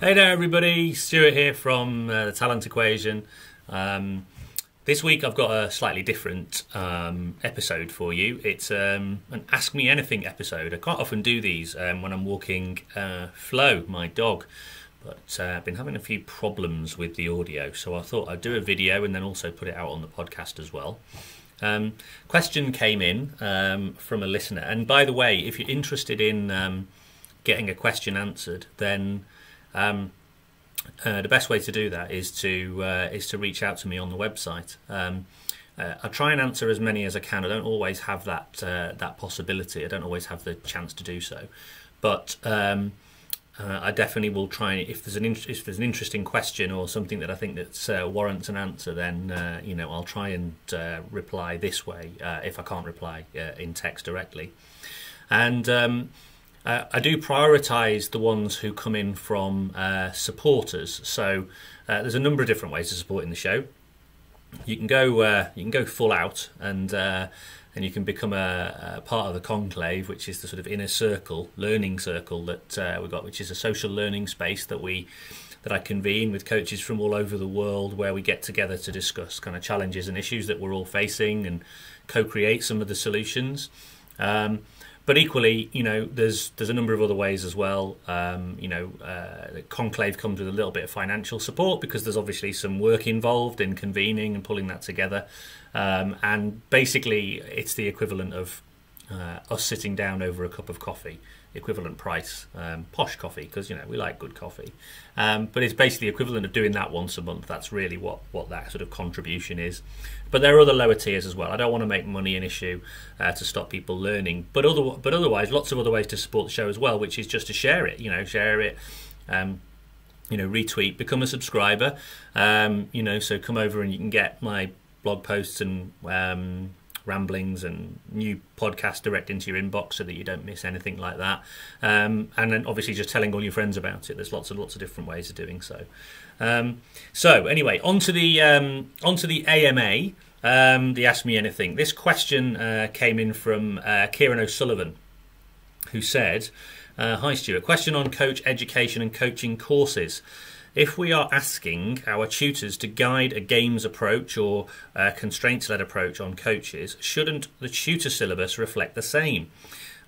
Hey there, everybody. Stuart here from uh, the Talent Equation. Um, this week I've got a slightly different um, episode for you. It's um, an Ask Me Anything episode. I can't often do these um, when I'm walking uh, Flo, my dog, but uh, I've been having a few problems with the audio, so I thought I'd do a video and then also put it out on the podcast as well. Um, question came in um, from a listener, and by the way, if you're interested in getting a question answered, then um, uh, the best way to do that is to uh, is to reach out to me on the website. Um, uh, I try and answer as many as I can. I don't always have that uh, that possibility. I don't always have the chance to do so, but um, uh, I definitely will try. If there's an if there's an interesting question or something that I think that uh, warrants an answer, then you know I'll try and reply this way if I can't reply in text directly, and. Um, uh, I do prioritise the ones who come in from uh, supporters. So uh, there's a number of different ways of supporting the show. You can go uh, you can go full out and uh, and you can become a, a, part of the conclave, which is the sort of inner circle, learning circle that uh, we've got, which is a social learning space that we that I convene with coaches from all over the world, where we get together to discuss kind of challenges and issues that we're all facing and co-create some of the solutions. Um, but equally, you know, there's there's a number of other ways as well. Um, you know, uh, Conclave comes with a little bit of financial support because there's obviously some work involved in convening and pulling that together. Um, and basically, it's the equivalent of uh, us sitting down over a cup of coffee equivalent price, um, posh coffee, because you know we like good coffee. Um, but it's basically equivalent of doing that once a month. That's really what what that sort of contribution is. But there are other lower tiers as well. I don't want to make money an issue uh, to stop people learning. But other but otherwise, lots of other ways to support the show as well, which is just to share it. You know, share it. Um, you know, retweet, become a subscriber. Um, you know, so come over and you can get my blog posts and um, ramblings and new podcasts direct into your inbox so that you don't miss anything like that. Um, and then obviously just telling all your friends about it. There's lots and lots of different ways of doing so. Um, so anyway, onto the um, onto the AMA. Um, the Ask Me Anything. This question uh, came in from uh, Kieran O'Sullivan, who said, uh, "Hi Stuart, question on coach education and coaching courses." If we are asking our tutors to guide a games approach or a constraints led approach on coaches, shouldn't the tutor syllabus reflect the same?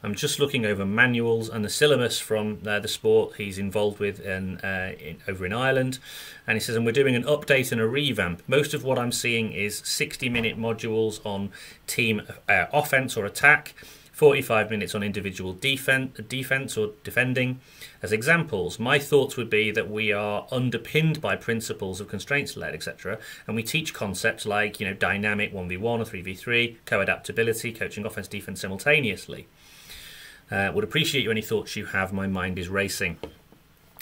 I'm just looking over manuals and the syllabus from uh, the sport he's involved with in, uh, in, over in Ireland. And he says, and we're doing an update and a revamp. Most of what I'm seeing is 60 minute modules on team uh, offense or attack, 45 minutes on individual defense, defense or defending. As examples, my thoughts would be that we are underpinned by principles of constraints led, etc., and we teach concepts like you know dynamic 1v1 or 3v3, co-adaptability, coaching offense, defense simultaneously. Uh, would appreciate any thoughts you have. My mind is racing.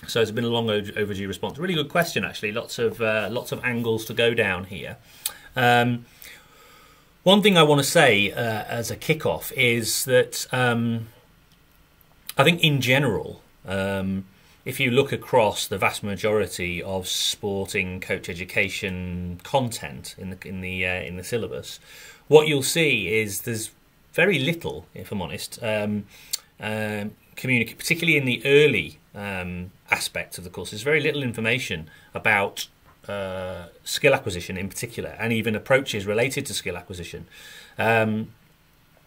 So it's been a long overdue response. Really good question, actually. Lots of uh, lots of angles to go down here. Um, one thing I want to say uh, as a kickoff is that um, I think in general, um, if you look across the vast majority of sporting coach education content in the in the uh, in the syllabus, what you'll see is there's very little, if I'm honest, um, uh, particularly in the early um, aspects of the course. There's very little information about uh, skill acquisition in particular, and even approaches related to skill acquisition. Um,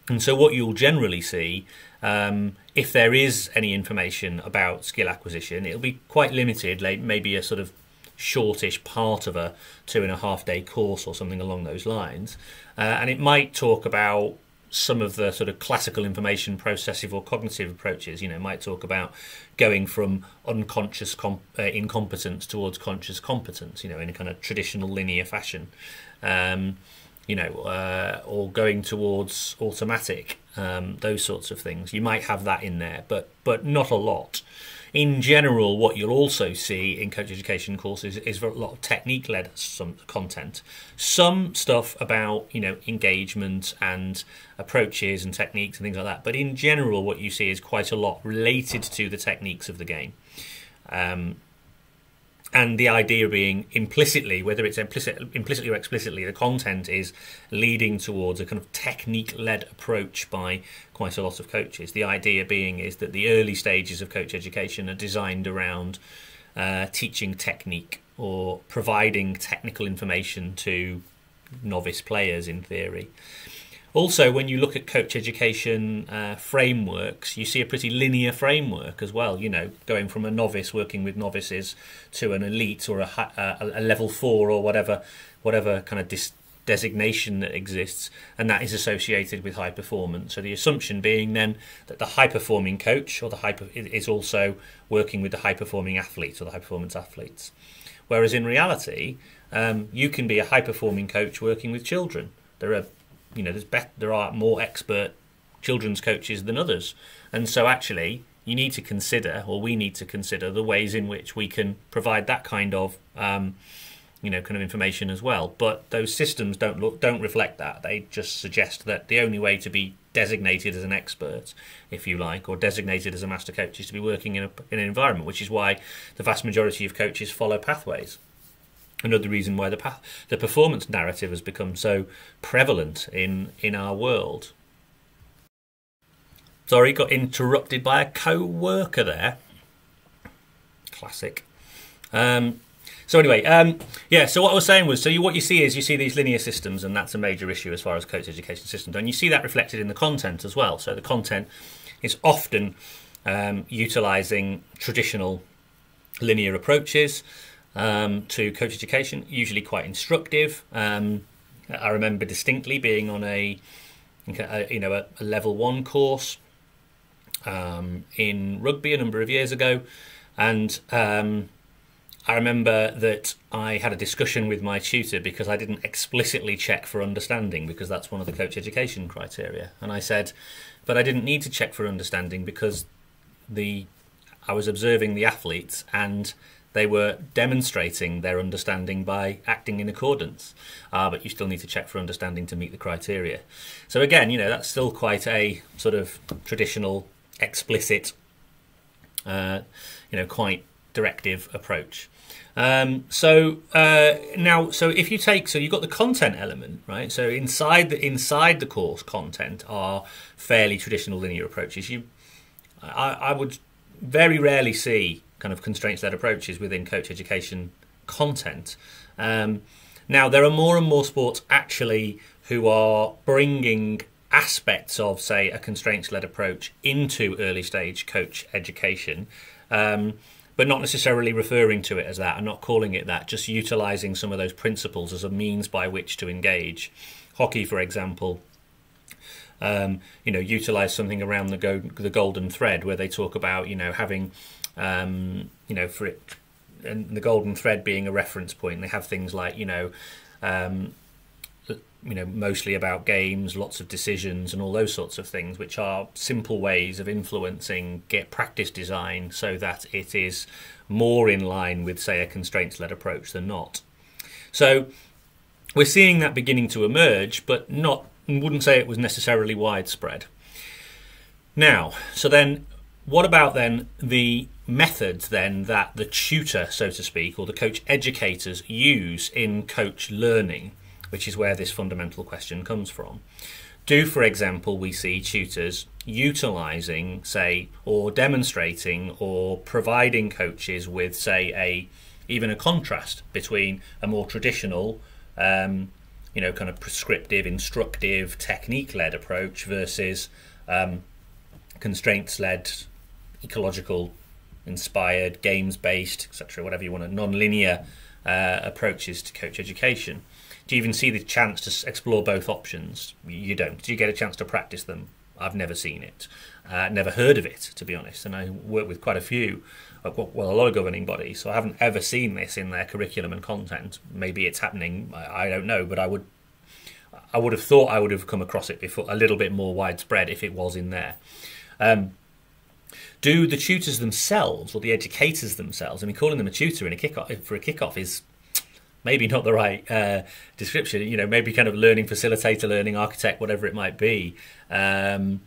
and so, what you'll generally see, um, if there is any information about skill acquisition, it'll be quite limited, like maybe a sort of shortish part of a two and a half day course or something along those lines. Uh, and it might talk about some of the sort of classical information processive or cognitive approaches. You know, might talk about going from unconscious uh, incompetence towards conscious competence. You know, in a kind of traditional linear fashion. Um, you know, uh, or going towards automatic, um, those sorts of things. You might have that in there, but but not a lot in general, what you'll also see in coach education courses is a lot of technique-led some content, some stuff about you know engagement and approaches and techniques and things like that. But in general, what you see is quite a lot related to the techniques of the game. Um, and the idea being implicitly, whether it's implicit, implicitly or explicitly, the content is leading towards a kind of technique-led approach by quite a lot of coaches. The idea being is that the early stages of coach education are designed around uh, teaching technique or providing technical information to novice players in theory. Also, when you look at coach education uh, frameworks, you see a pretty linear framework as well. You know, going from a novice working with novices to an elite or a, a, a level four or whatever, whatever kind of dis- designation that exists, and that is associated with high performance. So the assumption being then that the high performing coach or the high is also working with the high performing athletes or the high performance athletes. Whereas in reality, um, you can be a high performing coach working with children. There are you know there's there are more expert children's coaches than others, and so actually you need to consider, or we need to consider, the ways in which we can provide that kind of um, you know kind of information as well. But those systems don't look don't reflect that. They just suggest that the only way to be designated as an expert, if you like, or designated as a master coach is to be working in, a, in an environment, which is why the vast majority of coaches follow pathways another reason why the path, the performance narrative has become so prevalent in in our world. Sorry, got interrupted by a co-worker there. Classic. Um, so anyway, um, yeah. So what I was saying was, so you, what you see is you see these linear systems, and that's a major issue as far as coach education systems, and you see that reflected in the content as well. So the content is often um, utilizing traditional linear approaches um, to coach education, usually quite instructive. Um, I remember distinctly being on a, a you know a, a, level one course um, in rugby a number of years ago, and um, I remember that I had a discussion with my tutor because I didn't explicitly check for understanding because that's one of the coach education criteria, and I said, but I didn't need to check for understanding because the I was observing the athletes and they were demonstrating their understanding by acting in accordance. Uh, but you still need to check for understanding to meet the criteria. So again, you know, that's still quite a sort of traditional, explicit, uh, you know, quite directive approach. Um, so uh, now, so if you take, so you've got the content element, right? So inside the inside the course content are fairly traditional linear approaches. You, I, I would very rarely see kind of constraints led approaches within coach education content. Um, now, there are more and more sports actually who are bringing aspects of, say, a constraints led approach into early stage coach education. Um, but not necessarily referring to it as that and not calling it that, just utilizing some of those principles as a means by which to engage. Hockey, for example, um, you know, utilize something around the, go- the golden thread where they talk about, you know, having um, you know, for it, and the golden thread being a reference point. They have things like, you know, um, you know, mostly about games, lots of decisions, and all those sorts of things, which are simple ways of influencing get practice design so that it is more in line with, say, a constraints-led approach than not. So we're seeing that beginning to emerge, but not wouldn't say it was necessarily widespread. Now, so then what about then the methods then that the tutor, so to speak, or the coach educators use in coach learning, which is where this fundamental question comes from? Do, for example, we see tutors utilizing, say, or demonstrating or providing coaches with, say, a even a contrast between a more traditional, um, you know, kind of prescriptive, instructive, technique-led approach versus um, constraints-led ecological inspired, games based, etc., whatever you want, to non-linear uh, approaches to coach education. Do you even see the chance to explore both options? You don't. Do you get a chance to practice them? I've never seen it, uh, never heard of it, to be honest. And I work with quite a few, uh, well, a lot of governing bodies, so I haven't ever seen this in their curriculum and content. Maybe it's happening. I, I don't know, but I would, I would have thought I would have come across it before a little bit more widespread if it was in there. Um, do the tutors themselves or the educators themselves? I mean, calling them a tutor in a kickoff for a kickoff is maybe not the right uh, description. You know, maybe kind of learning facilitator, learning architect, whatever it might be. Um,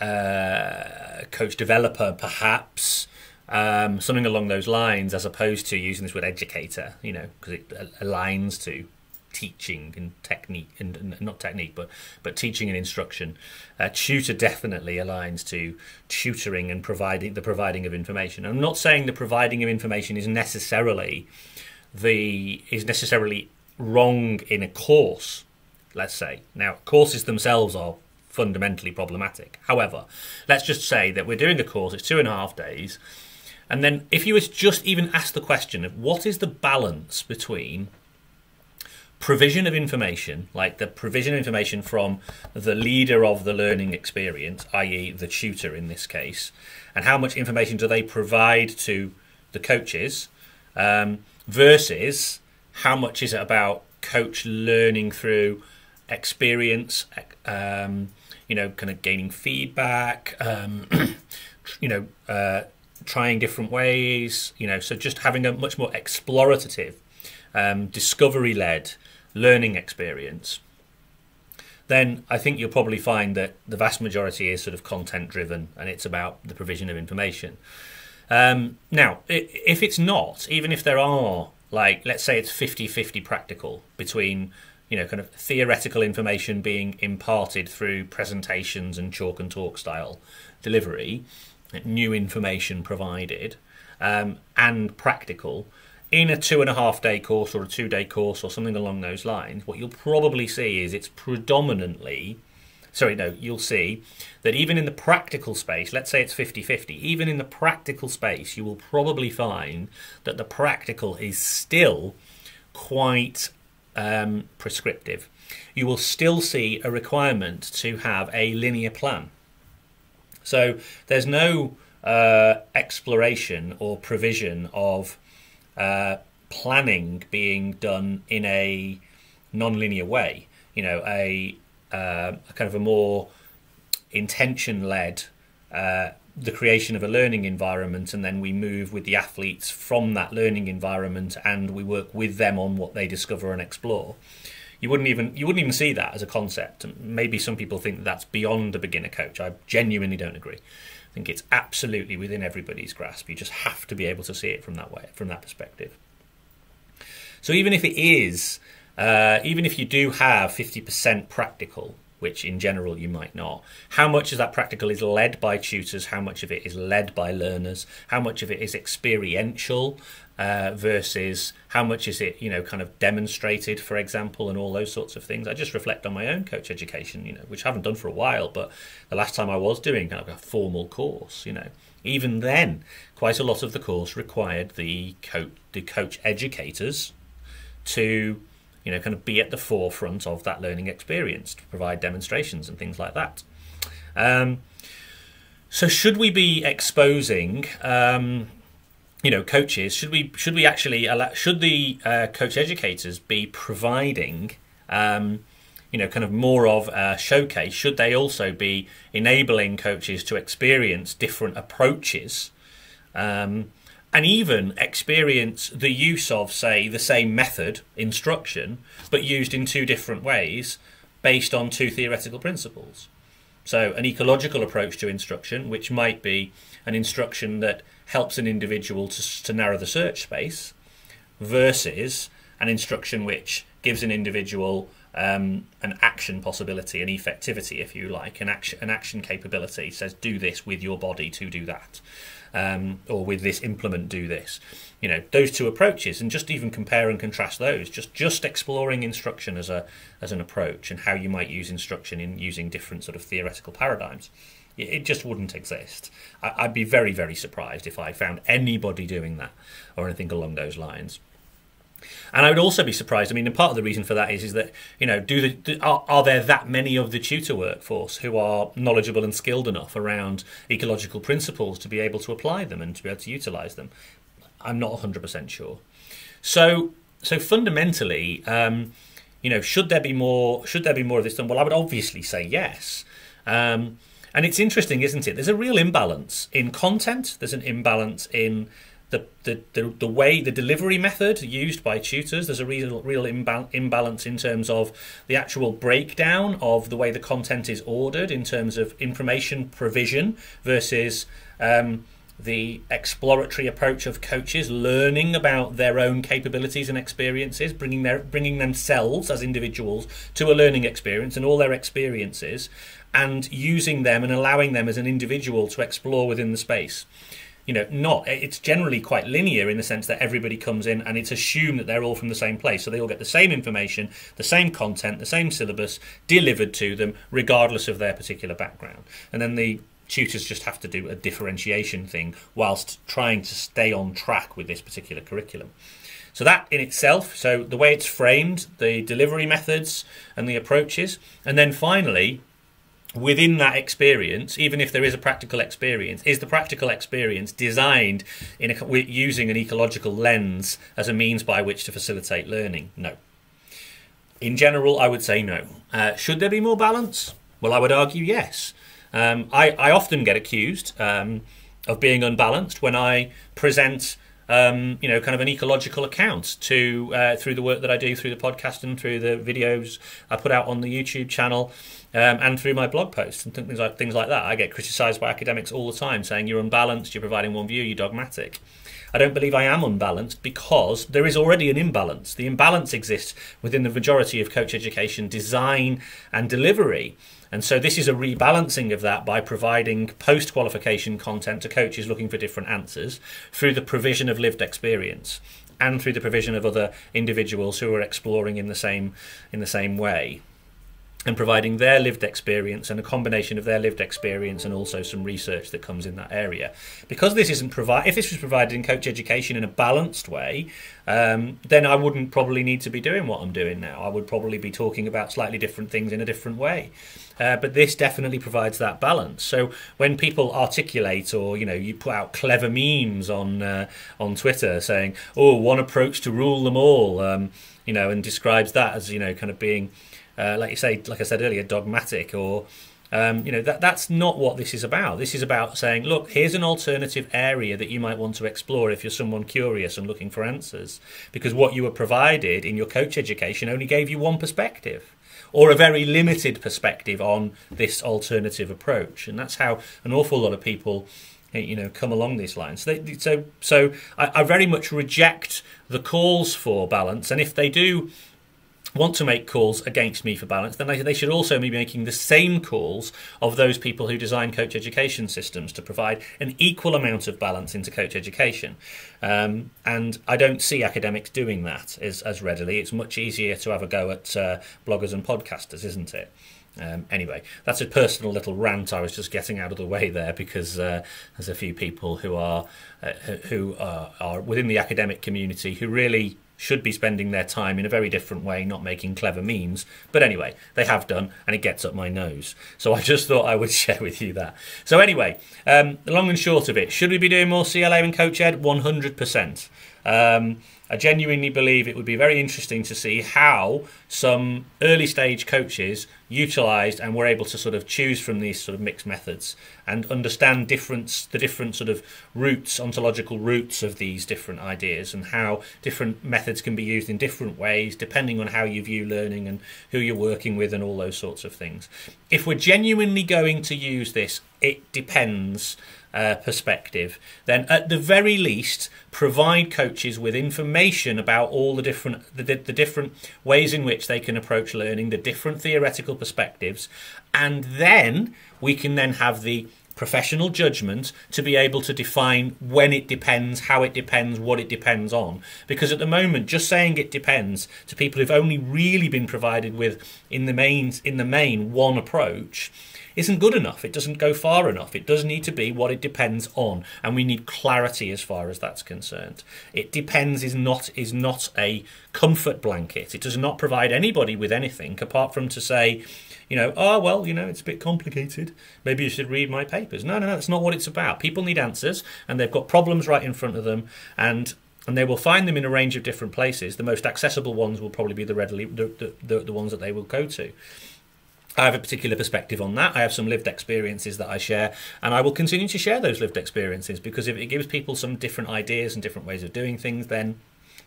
uh, coach developer, perhaps. Um, something along those lines, as opposed to using this word educator, you know, because it aligns to teaching and technique and, and not technique but but teaching and instruction. Tutor definitely aligns to tutoring and providing the providing of information. I'm not saying the providing of information is necessarily the is necessarily wrong in a course let's say. Now courses themselves are fundamentally problematic. However let's just say that we're doing a course it's two and a half days and then if you were just even ask the question of what is the balance between provision of information, like the provision of information from the leader of the learning experience, i.e., the tutor in this case, and how much information do they provide to the coaches, um, versus how much is it about coach learning through experience, um, you know, kind of gaining feedback, um, you know, uh, trying different ways, you know, so just having a much more explorative, um, discovery led learning experience, then I think you'll probably find that the vast majority is sort of content driven and it's about the provision of information. Um, now, if it's not, even if there are, like, let's say it's 50 50 practical between, you know, kind of theoretical information being imparted through presentations and chalk and talk style delivery, new information provided, um, and practical, in a two and a half day course or a two day course or something along those lines, what you'll probably see is it's predominantly, sorry, no, you'll see that even in the practical space, let's say it's 50 50, even in the practical space, you will probably find that the practical is still quite um, prescriptive. You will still see a requirement to have a linear plan. So there's no uh, exploration or provision of uh, planning being done in a non-linear way. You know, a, uh, a kind of a more intention-led uh, the creation of a learning environment, and then we move with the athletes from that learning environment, and we work with them on what they discover and explore. You wouldn't even you wouldn't even see that as a concept. Maybe some people think that that's beyond a beginner coach. I genuinely don't agree think it's absolutely within everybody's grasp. You just have to be able to see it from that way, from that perspective. So even if it is, uh, even if you do have 50% practical, which in general you might not, how much of that practical is led by tutors, how much of it is led by learners, how much of it is experiential uh, versus how much is it, you know, kind of demonstrated, for example, and all those sorts of things. I just reflect on my own coach education, you know, which I haven't done for a while, but the last time I was doing kind of a formal course, you know, even then, quite a lot of the course required the coach, the coach educators to, you know, kind of be at the forefront of that learning experience to provide demonstrations and things like that. Um, so, should we be exposing um, you know coaches should we should we actually allow, should the uh, coach educators be providing um, you know kind of more of a showcase should they also be enabling coaches to experience different approaches um, and even experience the use of say the same method instruction but used in two different ways based on two theoretical principles so an ecological approach to instruction which might be an instruction that helps an individual to, to narrow the search space versus an instruction which gives an individual um, an action possibility, an effectivity, if you like, an action, an action capability. Says do this with your body to do that, um, or with this implement do this. You know those two approaches, and just even compare and contrast those. Just just exploring instruction as a as an approach and how you might use instruction in using different sort of theoretical paradigms. It just wouldn't exist. I'd be very, very surprised if I found anybody doing that or anything along those lines. And I would also be surprised. I mean, and part of the reason for that is is that you know, do the do, are, are there that many of the tutor workforce who are knowledgeable and skilled enough around ecological principles to be able to apply them and to be able to utilize them? I'm not 100% sure. So, so fundamentally, um, you know, should there be more? Should there be more of this done? Well, I would obviously say yes. Um, and it's interesting, isn't it? There's a real imbalance in content. There's an imbalance in the, the, the, the, way the delivery method used by tutors there's a real real imbalance in terms of the actual breakdown of the way the content is ordered in terms of information provision versus um, the exploratory approach of coaches learning about their own capabilities and experiences, bringing their bringing themselves as individuals to a learning experience and all their experiences, and using them and allowing them as an individual to explore within the space you know, not it's generally quite linear in the sense that everybody comes in and it's assumed that they're all from the same place, so they all get the same information, the same content, the same syllabus delivered to them, regardless of their particular background. And then the tutors just have to do a differentiation thing whilst trying to stay on track with this particular curriculum. So that in itself, so the way it's framed, the delivery methods and the approaches, and then finally within that experience, even if there is a practical experience, is the practical experience designed in a, using an ecological lens as a means by which to facilitate learning? No. In general, I would say no. Uh, should there be more balance? Well, I would argue yes. Um, I, I, often get accused um, of being unbalanced when I present um, you know, kind of an ecological account to uh, through the work that I do through the podcast and through the videos I put out on the YouTube channel um, and through my blog posts and things like things like that. I get criticised by academics all the time, saying you're unbalanced, you're providing one view, you're dogmatic. I don't believe I am unbalanced because there is already an imbalance. The imbalance exists within the majority of coach education design and delivery. And so this is a rebalancing of that by providing post qualification content to coaches looking for different answers through the provision of lived experience and through the provision of other individuals who are exploring in the same in the same way and providing their lived experience and a combination of their lived experience and also some research that comes in that area. Because this isn't provided, if this was provided in coach education in a balanced way, um, then I wouldn't probably need to be doing what I'm doing now. I would probably be talking about slightly different things in a different way. Uh, but this definitely provides that balance. So when people articulate, or you know, you put out clever memes on uh, on Twitter saying, "Oh, one approach to rule them all," um, you know, and describes that as you know, kind of being uh, like you say, like I said earlier, dogmatic or um, you know that that's not what this is about. This is about saying, look, here's an alternative area that you might want to explore if you're someone curious and looking for answers. Because what you were provided in your coach education only gave you one perspective, or a very limited perspective on this alternative approach, and that's how an awful lot of people eh, you know come along these lines so they, so, so I, I, very much reject the calls for balance and if they do want to make calls against me for balance, then they, should also be making the same calls of those people who design coach education systems to provide an equal amount of balance into coach education. Um, and I don't see academics doing that as, as readily. It's much easier to have a go at uh, bloggers and podcasters, isn't it? Um, anyway, that's a personal little rant I was just getting out of the way there because uh, there's a few people who are uh, who are, are within the academic community who really should be spending their time in a very different way, not making clever memes. But anyway, they have done, and it gets up my nose. So I just thought I would share with you that. So anyway, um, long and short of it, should we be doing more CLA and Coach Ed? 100%. Um, I genuinely believe it would be very interesting to see how some early stage coaches utilised and were able to sort of choose from these sort of mixed methods and understand difference, the different sort of roots, ontological roots of these different ideas and how different methods can be used in different ways depending on how you view learning and who you're working with and all those sorts of things. If we're genuinely going to use this, it depends uh, perspective, then at the very least provide coaches with information about all the different the, the different ways in which they can approach learning, the different theoretical perspectives, and then we can then have the professional judgment to be able to define when it depends, how it depends, what it depends on. Because at the moment, just saying it depends to people who've only really been provided with in the main in the main one approach isn't good enough. It doesn't go far enough. It does need to be what it depends on, and we need clarity as far as that's concerned. It depends is not is not a comfort blanket. It does not provide anybody with anything apart from to say, you know, oh well, you know, it's a bit complicated. Maybe you should read my papers. No, no, no. That's not what it's about. People need answers, and they've got problems right in front of them, and and they will find them in a range of different places. The most accessible ones will probably be the readily the, the, the ones that they will go to. I have a particular perspective on that. I have some lived experiences that I share, and I will continue to share those lived experiences because if it gives people some different ideas and different ways of doing things, then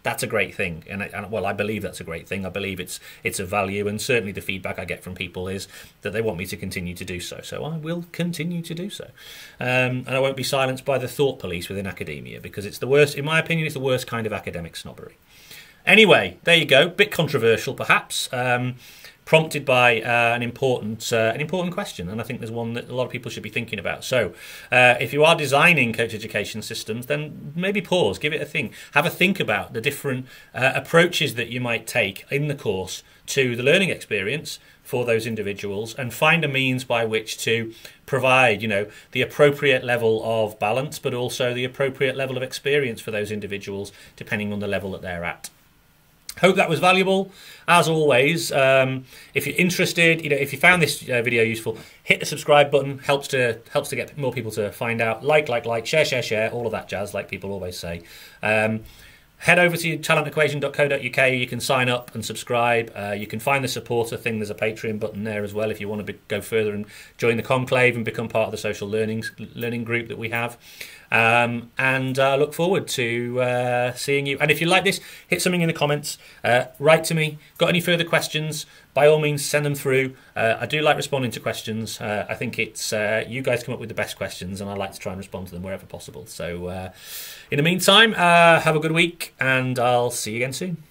that's a great thing. And, I, and, well, I believe that's a great thing. I believe it's it's a value, and certainly the feedback I get from people is that they want me to continue to do so. So I will continue to do so, um, and I won't be silenced by the thought police within academia because it's the worst, in my opinion, it's the worst kind of academic snobbery. Anyway, there you go. Bit controversial, perhaps. Um, prompted by uh, an important uh, an important question, and I think there's one that a lot of people should be thinking about. So, uh, if you are designing coach education systems, then maybe pause, give it a think, have a think about the different uh, approaches that you might take in the course to the learning experience for those individuals, and find a means by which to provide, you know, the appropriate level of balance, but also the appropriate level of experience for those individuals, depending on the level that they're at. Hope that was valuable. As always, um, if you're interested, you know, if you found this uh, video useful, hit the subscribe button. helps to helps to get more people to find out. Like, like, like, share, share, share, all of that jazz, like people always say. Um, head over to talentequation.co.uk. You can sign up and subscribe. Uh, you can find the supporter thing. There's a Patreon button there as well if you want to be, go further and join the conclave and become part of the social learning learning group that we have. Um, and I uh, look forward to uh, seeing you. And if you like this, hit something in the comments. Uh, write to me. Got any further questions? By all means, send them through. Uh, I do like responding to questions. Uh, I think it's uh, you guys come up with the best questions, and I like to try and respond to them wherever possible. So, in the meantime, have a good week, and I'll see you again soon.